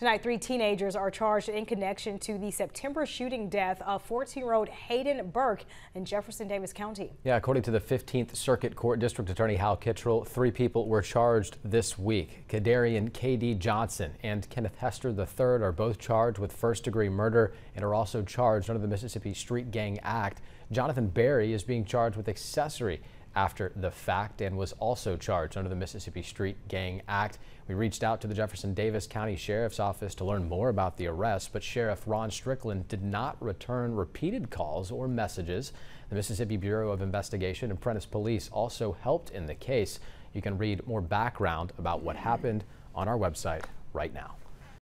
Tonight, three teenagers are charged in connection to the September shooting death of 14-year-old Hayden Burke in Jefferson Davis County. Yeah, according to the 15th Circuit Court District Attorney Hal Kittrell, three people were charged this week. Kadarian K.D. Johnson and Kenneth Hester III are both charged with first-degree murder and are also charged under the Mississippi Street Gang Act. Jonathan Berry is being charged with accessory after the fact and was also charged under the Mississippi Street Gang Act. We reached out to the Jefferson Davis County Sheriff's Office to learn more about the arrest, but Sheriff Ron Strickland did not return repeated calls or messages. The Mississippi Bureau of Investigation and Prentiss Police also helped in the case. You can read more background about what happened on our website right now.